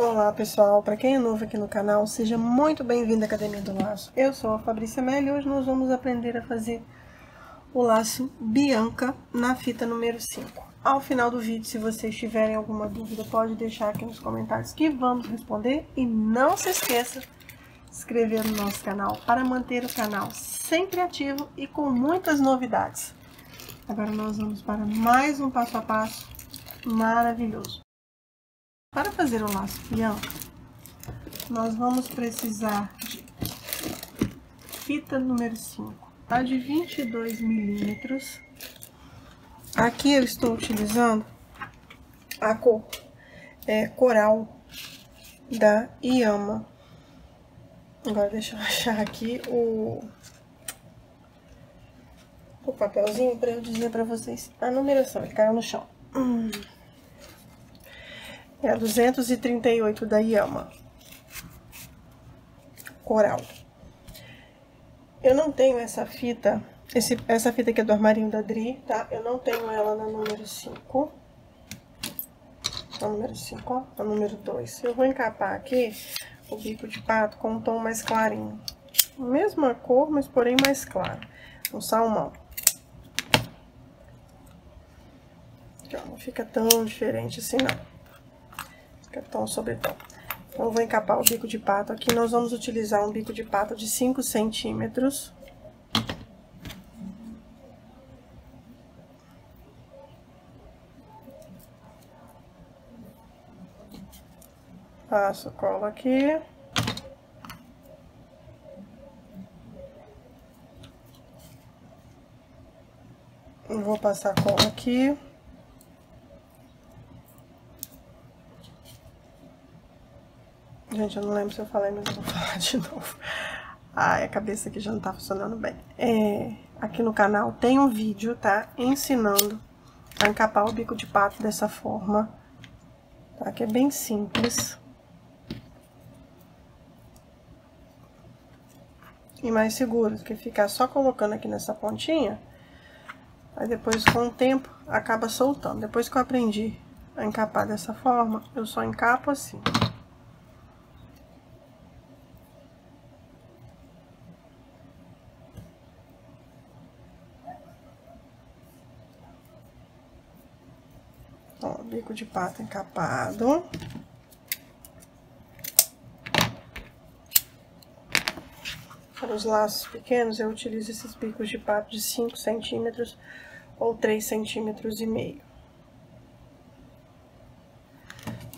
Olá pessoal, para quem é novo aqui no canal, seja muito bem-vindo à Academia do Laço. Eu sou a Fabrícia Melli e hoje nós vamos aprender a fazer o laço Bianca na fita número 5. Ao final do vídeo, se vocês tiverem alguma dúvida, pode deixar aqui nos comentários que vamos responder. E não se esqueça de inscrever no nosso canal para manter o canal sempre ativo e com muitas novidades. Agora nós vamos para mais um passo a passo maravilhoso. Para fazer o laço Bianca, nós vamos precisar de fita número 5, a de 22 milímetros. Aqui eu estou utilizando a cor é, coral da Iama. Agora deixa eu achar aqui o, o papelzinho para eu dizer para vocês a numeração. Ele caiu no chão. Hum. É a 238 da Yama. Coral. Eu não tenho essa fita, esse, essa fita aqui é do armarinho da Dri, tá? Eu não tenho ela na número 5. A número 5, ó, a número 2. Eu vou encapar aqui o bico de pato com um tom mais clarinho. Mesma cor, mas porém mais claro. Um salmão. Aqui, ó, não fica tão diferente assim, não fica tom sobre tom. Então, eu vou encapar o bico de pato. Aqui nós vamos utilizar um bico de pato de 5 centímetros. Passo cola aqui. Vou passar cola aqui. Gente, eu não lembro se eu falei, mas eu vou falar de novo. Ai, a cabeça aqui já não tá funcionando bem. É, aqui no canal tem um vídeo, tá? Ensinando a encapar o bico de pato dessa forma. Tá? Que é bem simples. E mais seguro, do que ficar só colocando aqui nessa pontinha. Aí depois, com o tempo, acaba soltando. Depois que eu aprendi a encapar dessa forma, eu só encapo assim. Ó, de pato encapado. Para os laços pequenos, eu utilizo esses bicos de pato de 5 centímetros ou 3 centímetros e meio.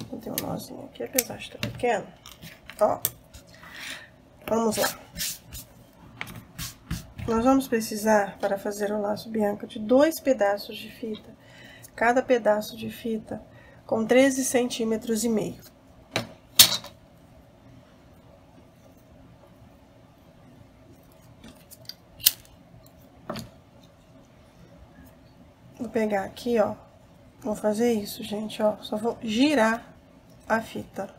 Vou ter um nozinho aqui, apesar de estar pequeno. Ó, vamos lá. Nós vamos precisar, para fazer o laço bianca, de dois pedaços de fita cada pedaço de fita com 13 centímetros e meio. Vou pegar aqui, ó, vou fazer isso, gente, ó, só vou girar a fita.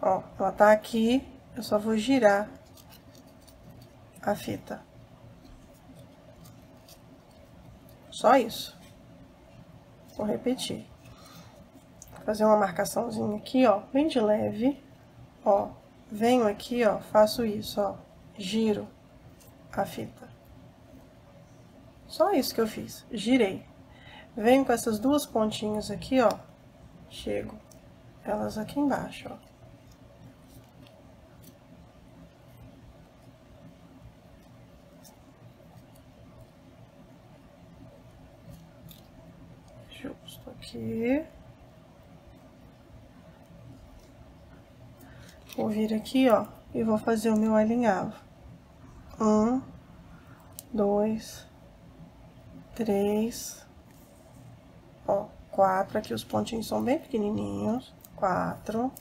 Ó, ela tá aqui, eu só vou girar a fita. Só isso. Vou repetir. Vou fazer uma marcaçãozinha aqui, ó, bem de leve. Ó, venho aqui, ó, faço isso, ó, giro a fita. Só isso que eu fiz, girei. Venho com essas duas pontinhas aqui, ó, chego elas aqui embaixo, ó. Justo aqui. Vou vir aqui, ó, e vou fazer o meu alinhavo. Um, dois, três, ó, quatro. Aqui os pontinhos são bem pequenininhos. Quatro.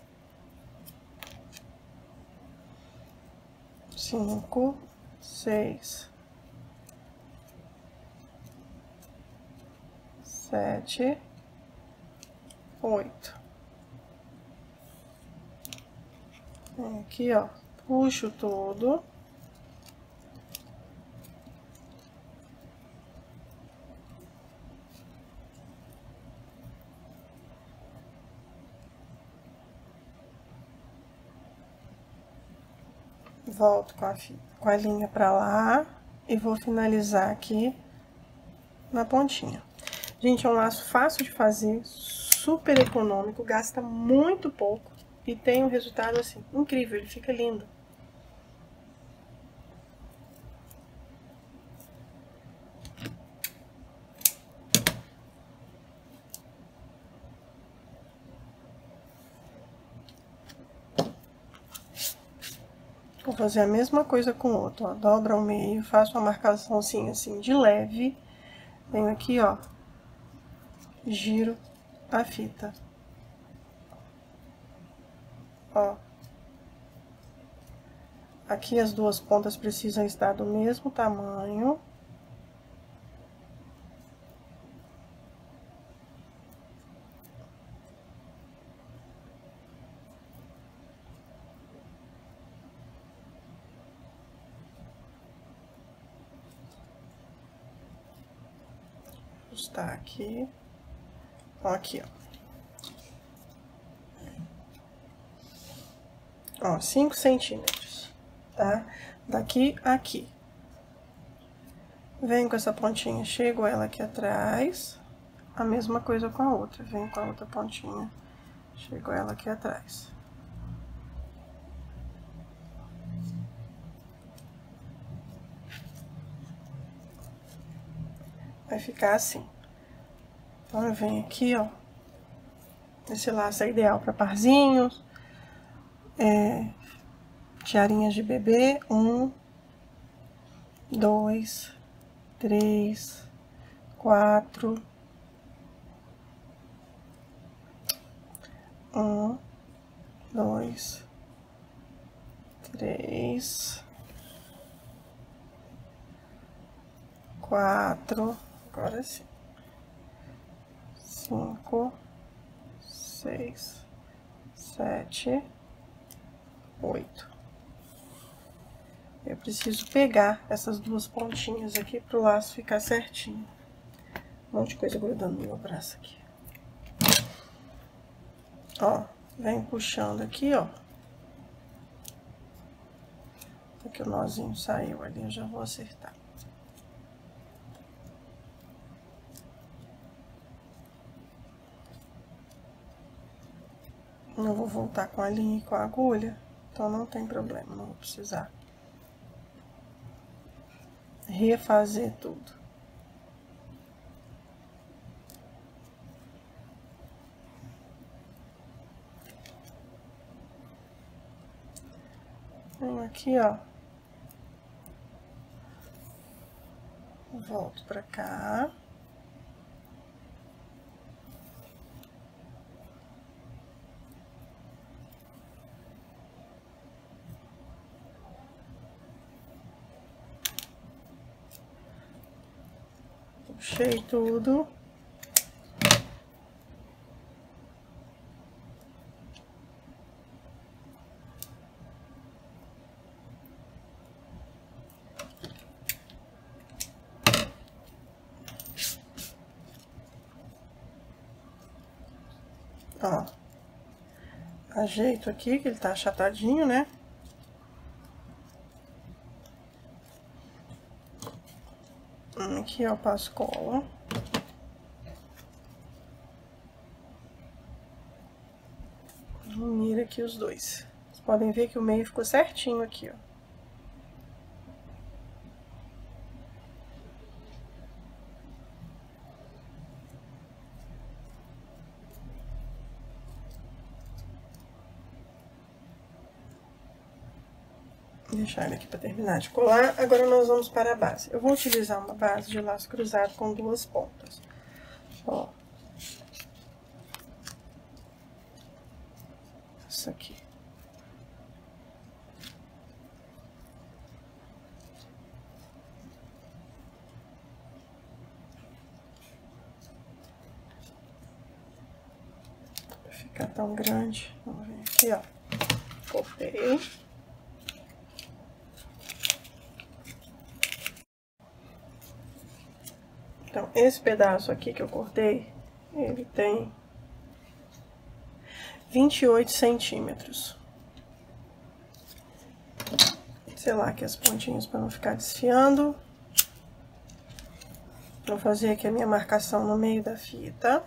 Cinco, seis. sete, oito. Aqui, ó, puxo todo. Volto com a, com a linha pra lá e vou finalizar aqui na pontinha. Gente, é um laço fácil de fazer, super econômico, gasta muito pouco e tem um resultado, assim, incrível, ele fica lindo. Vou fazer a mesma coisa com o outro, ó. Dobra ao meio, faço uma marcaçãozinha assim de leve. Venho aqui, ó. Giro a fita. Ó. Aqui as duas pontas precisam estar do mesmo tamanho. ajustar aqui. Ó, aqui, ó. Ó, 5 centímetros, tá? Daqui a aqui. Venho com essa pontinha, chego ela aqui atrás. A mesma coisa com a outra. Venho com a outra pontinha, chego ela aqui atrás. vai ficar assim. Eu venho aqui, ó. Esse laço é ideal para parzinhos, é, tiarinhas de bebê. Um, dois, três, quatro. Um, dois, três, quatro Agora sim. Cinco, seis, sete, oito. Eu preciso pegar essas duas pontinhas aqui pro laço ficar certinho. Um monte de coisa grudando no meu braço aqui. Ó, vem puxando aqui, ó. Aqui o nozinho saiu ali, eu já vou acertar. Eu vou voltar com a linha e com a agulha, então não tem problema, não vou precisar refazer tudo. Então, aqui, ó. Volto pra cá. Puxei tudo. Ó, ajeito aqui, que ele tá achatadinho, né? Aqui, ó, passo cola. Unir aqui os dois. Vocês podem ver que o meio ficou certinho aqui, ó. Deixar ele aqui para terminar de colar. Agora, nós vamos para a base. Eu vou utilizar uma base de laço cruzado com duas pontas. Ó. Isso aqui. Pra ficar tão grande. Vamos ver aqui, ó. Cortei. Então, esse pedaço aqui que eu cortei, ele tem 28 centímetros. selar aqui as pontinhas para não ficar desfiando. Vou fazer aqui a minha marcação no meio da fita.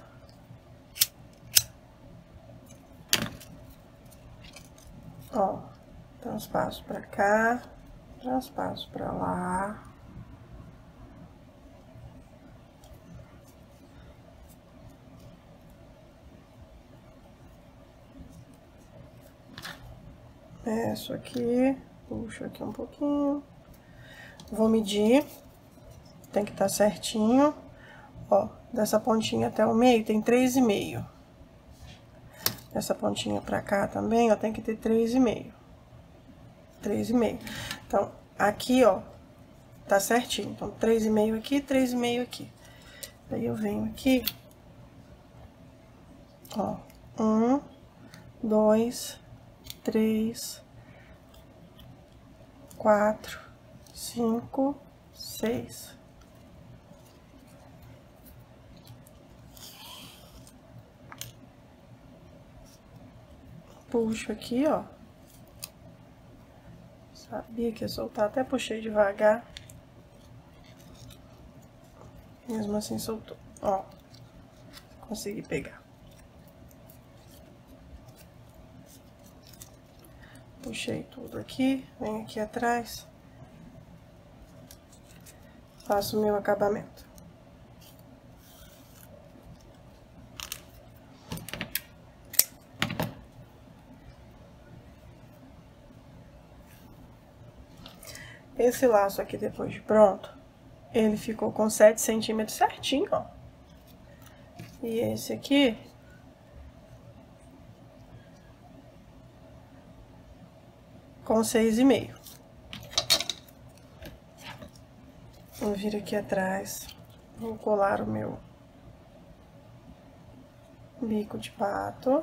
Ó, transpasso pra cá, transpasso pra lá. Peço aqui, puxo aqui um pouquinho. Vou medir, tem que estar tá certinho. Ó, dessa pontinha até o meio tem três e meio. Essa pontinha pra cá também, ó, tem que ter três e meio. Três e meio. Então, aqui, ó, tá certinho. Então, três e meio aqui, três e meio aqui. Aí, eu venho aqui, ó, um, dois, três, quatro, cinco, seis. puxo aqui, ó. Sabia que ia soltar, até puxei devagar. Mesmo assim soltou, ó. Consegui pegar. Puxei tudo aqui, venho aqui atrás. Faço o meu acabamento. Esse laço aqui, depois de pronto, ele ficou com 7 centímetros certinho, ó. E esse aqui... Com seis e meio. Vou vir aqui atrás, vou colar o meu bico de pato.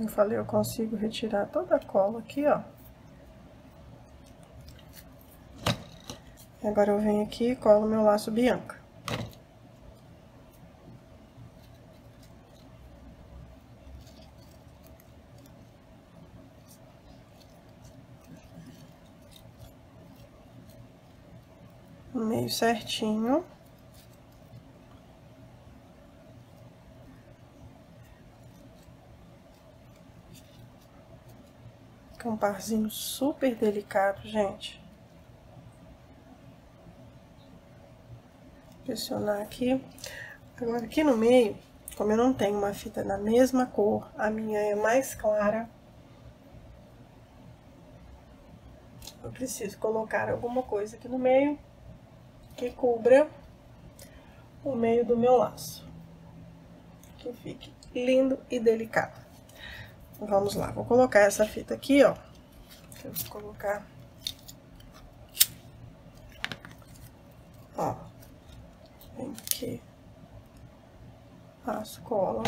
Eu falei, eu consigo retirar toda a cola aqui, ó. Agora eu venho aqui e colo meu laço Bianca. Meio certinho. Que é um parzinho super delicado, gente. Pressionar aqui. Agora, aqui no meio, como eu não tenho uma fita da mesma cor, a minha é mais clara. Eu preciso colocar alguma coisa aqui no meio que cubra o meio do meu laço. Que fique lindo e delicado. Vamos lá, vou colocar essa fita aqui, ó. Eu vou colocar... Ó. Vem aqui. Passo cola.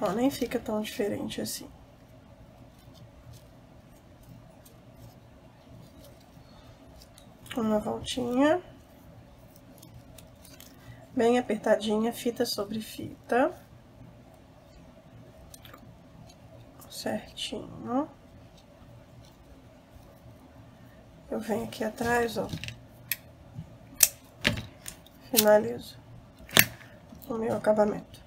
Ó, nem fica tão diferente assim. uma voltinha, bem apertadinha, fita sobre fita, certinho. Eu venho aqui atrás, ó, finalizo o meu acabamento.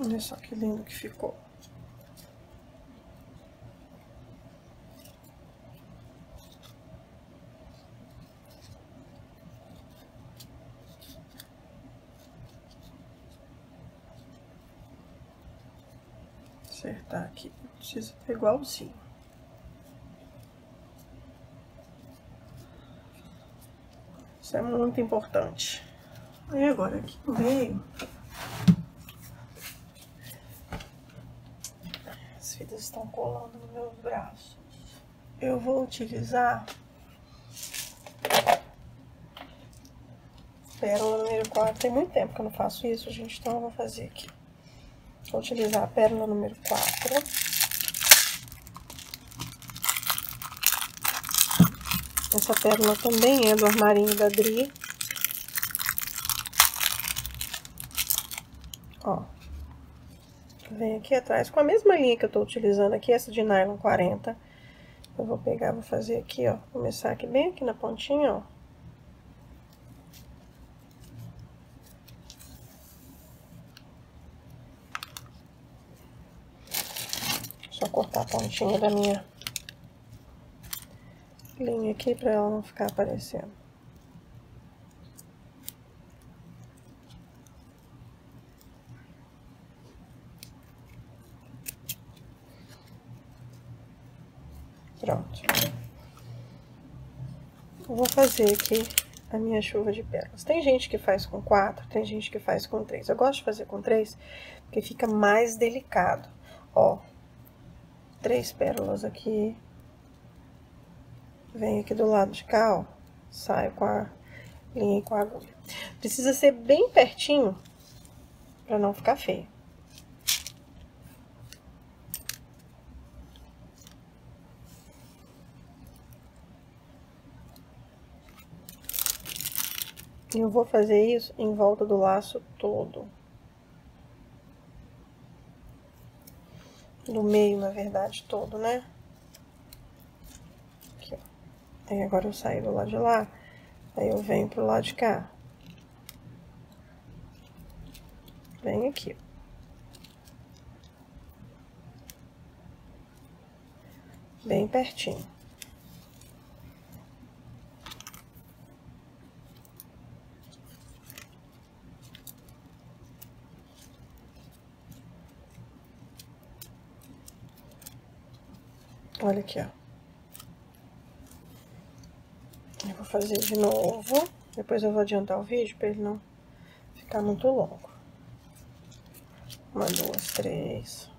Olha só que lindo que ficou. Acertar aqui, precisa ter igualzinho. Isso é muito importante. E agora aqui no meio, estão colando nos meus braços. Eu vou utilizar pérola número 4. Tem muito tempo que eu não faço isso, gente, então eu vou fazer aqui. Vou utilizar a pérola número 4. Essa pérola também é do armarinho da Dri. Ó. Vem aqui atrás, com a mesma linha que eu tô utilizando aqui, essa de nylon 40. Eu vou pegar, vou fazer aqui, ó. Começar aqui bem aqui na pontinha, ó. Só cortar a pontinha da minha linha aqui pra ela não ficar aparecendo. Pronto. Eu vou fazer aqui a minha chuva de pérolas. Tem gente que faz com quatro, tem gente que faz com três. Eu gosto de fazer com três, porque fica mais delicado. Ó, três pérolas aqui. Vem aqui do lado de cá, ó. Saio com a linha e com a agulha. Precisa ser bem pertinho pra não ficar feio. Eu vou fazer isso em volta do laço todo. do meio, na verdade, todo, né? Aqui, ó. Aí agora eu saio do lado de lá, aí eu venho pro lado de cá. Vem aqui, Bem pertinho. Olha aqui, ó. Eu vou fazer de novo. Depois eu vou adiantar o vídeo para ele não ficar muito longo. Uma, duas, três.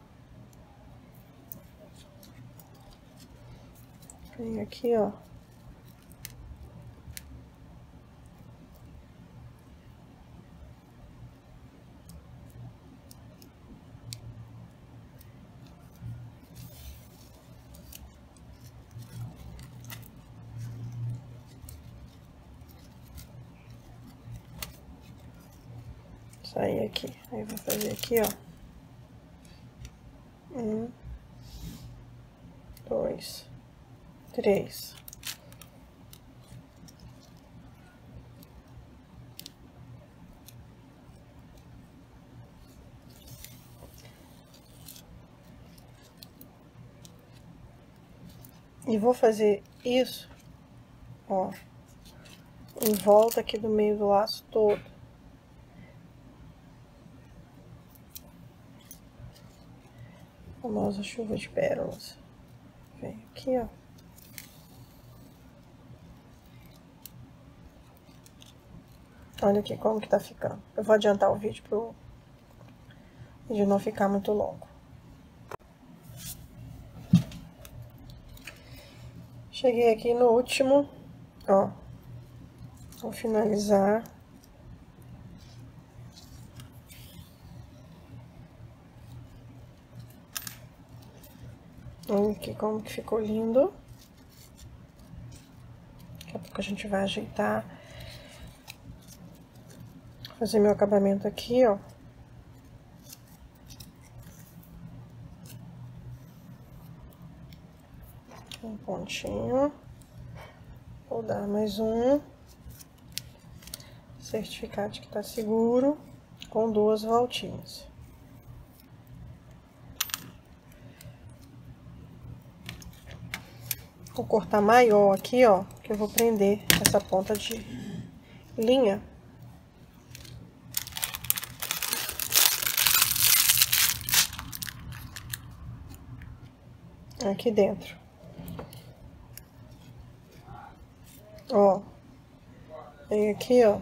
Vem aqui, ó. Sair aqui. Aí, vou fazer aqui, ó. Um, dois, três. E vou fazer isso, ó, em volta aqui do meio do laço todo. Famosa chuva de pérolas. Vem aqui, ó. Olha aqui como que tá ficando. Eu vou adiantar o vídeo pro vídeo não ficar muito longo. Cheguei aqui no último, ó. Vou finalizar. Olha aqui como que ficou lindo. Daqui a pouco a gente vai ajeitar. Fazer meu acabamento aqui, ó. Um pontinho. Vou dar mais um. Certificar de que tá seguro. Com duas voltinhas. Vou cortar maior aqui, ó, que eu vou prender essa ponta de linha. Aqui dentro. Ó. Vem aqui, ó.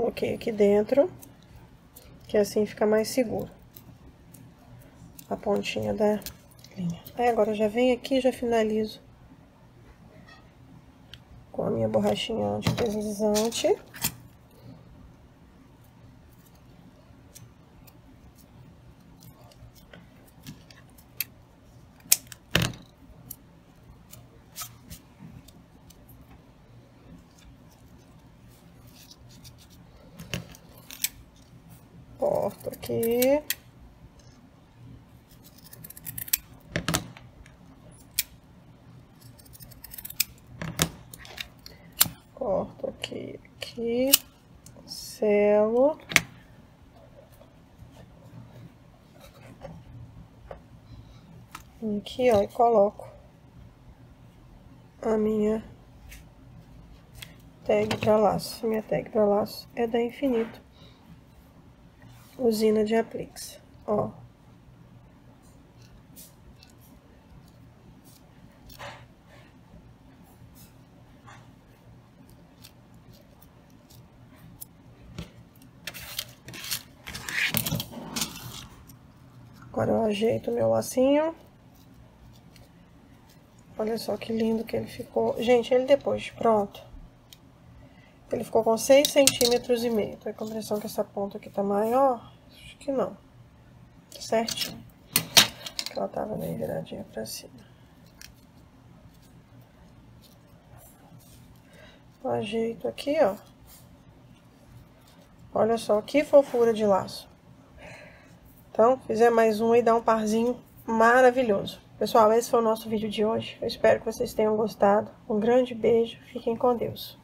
Coloquei aqui dentro, que assim fica mais seguro. A pontinha da linha. Aí agora já venho aqui e já finalizo com a minha borrachinha antideslizante. Aqui, selo. Aqui, ó, e coloco a minha tag para laço. Minha tag para laço é da Infinito usina de apliques, ó. Agora eu ajeito o meu lacinho. Olha só que lindo que ele ficou. Gente, ele depois de pronto, ele ficou com 6 centímetros e meio. Tô com a impressão que essa ponta aqui tá maior. Acho que não. Certinho. Que ela tava meio viradinha pra cima. Ajeito aqui, ó. Olha só que fofura de laço. Então, fizer mais um e dá um parzinho maravilhoso. Pessoal, esse foi o nosso vídeo de hoje. Eu espero que vocês tenham gostado. Um grande beijo. Fiquem com Deus.